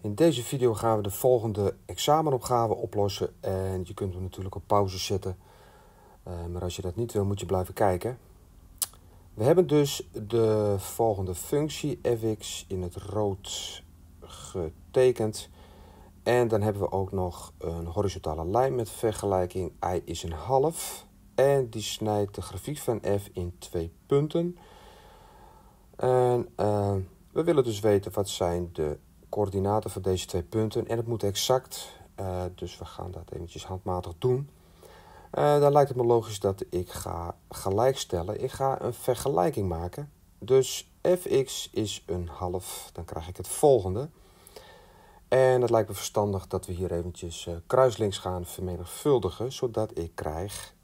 In deze video gaan we de volgende examenopgave oplossen en je kunt hem natuurlijk op pauze zetten. Uh, maar als je dat niet wil, moet je blijven kijken. We hebben dus de volgende functie fx in het rood getekend. En dan hebben we ook nog een horizontale lijn met vergelijking i is een half. En die snijdt de grafiek van f in twee punten. En uh, we willen dus weten wat zijn de coördinaten van deze twee punten. En het moet exact, uh, dus we gaan dat eventjes handmatig doen. Uh, dan lijkt het me logisch dat ik ga gelijkstellen. Ik ga een vergelijking maken. Dus fx is een half, dan krijg ik het volgende. En het lijkt me verstandig dat we hier eventjes uh, kruislinks gaan vermenigvuldigen, zodat ik krijg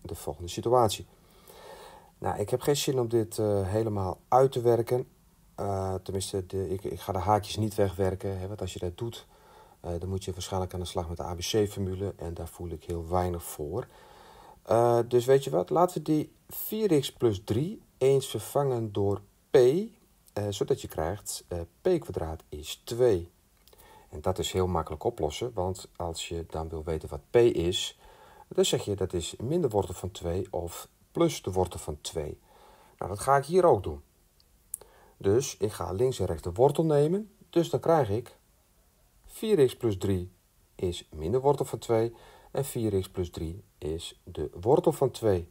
de volgende situatie. Nou, ik heb geen zin om dit helemaal uit te werken. Uh, tenminste, ik, ik, ga de haakjes niet wegwerken. Hè, want als je dat doet, uh, dan moet je waarschijnlijk aan de slag met de ABC-formule. En daar voel ik heel weinig voor. Uh, dus weet je wat, laten we die 4x plus 3 eens vervangen door p. zodat je krijgt p kwadraat is 2. En dat is heel makkelijk oplossen. Want als je dan wil weten wat p is, dan zeg je dat is min de wortel van 2 of plus de wortel van 2. Nou, dat ga ik hier ook doen. Dus ik ga links en rechts de wortel nemen. Dus dan krijg ik 4x plus 3 is min de wortel van 2. En 4x plus 3 is de wortel van 2.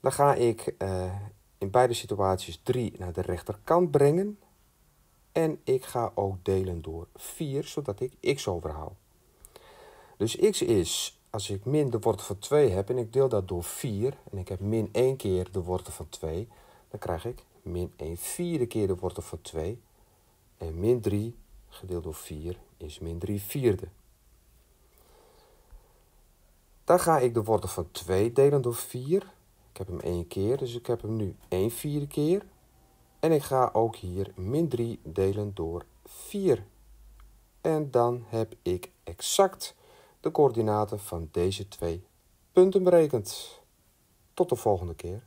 Dan ga ik uh, in beide situaties 3 naar de rechterkant brengen. En ik ga ook delen door 4, zodat ik x overhoud. Dus x is, als ik min de wortel van 2 heb en ik deel dat door 4... en ik heb min 1 keer de wortel van 2... dan krijg ik min 1 vierde keer de wortel van 2. En min 3 gedeeld door 4 is min 3 vierde. Dan ga ik de wortel van 2 delen door 4. Ik heb hem 1 keer, dus ik heb hem nu 1 vierde keer. En ik ga ook hier min 3 delen door 4. En dan heb ik exact de coördinaten van deze twee punten berekend. Tot de volgende keer.